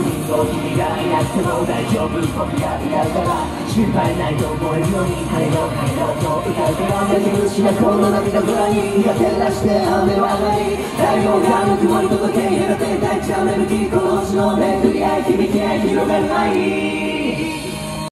に君がいなくても大丈夫僕が歌うから心配ないと思えるように晴れよ晴と歌うから目印なこの涙ぐらにが照出して雨はない太陽がぬくもり届けやがて大地が芽吹きーこの星の巡り合い響き合い広がる愛